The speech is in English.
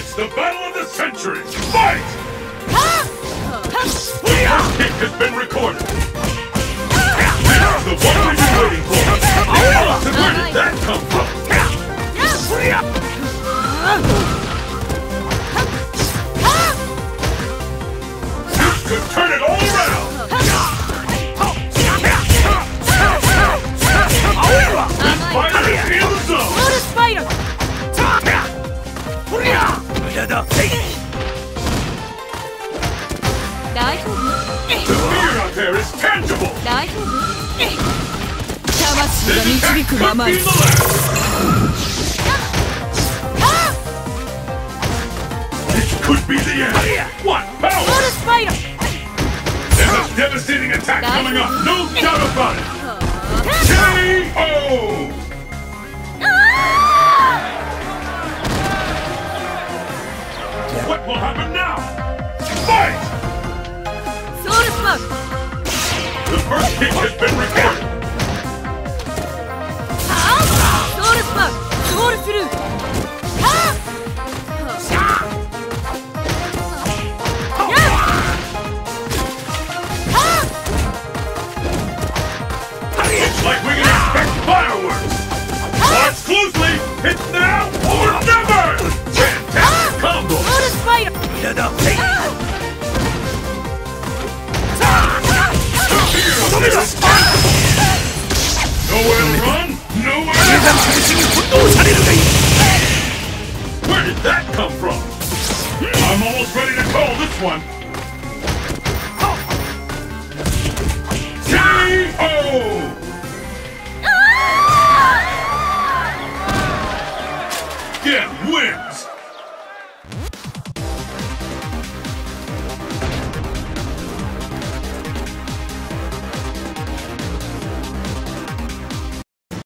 It's the battle of the century! Fight! First kick has been recorded. This is the one we've been waiting for. And where did that come from? This could turn it all 大丈夫 The fear out there is tangible. 大丈夫 This 魂が attack 導くま could ま be に the last. This could be the end. What ソウル power? スパイラル There's a devastating attack coming up. No doubt about it. KO. will happen now! Fight! Solar smoke! The first kick has been recorded! Solar smoke! Through! Ah! Like we can expect fireworks! Watch closely! It's now this one. KO. Ah! Get wins.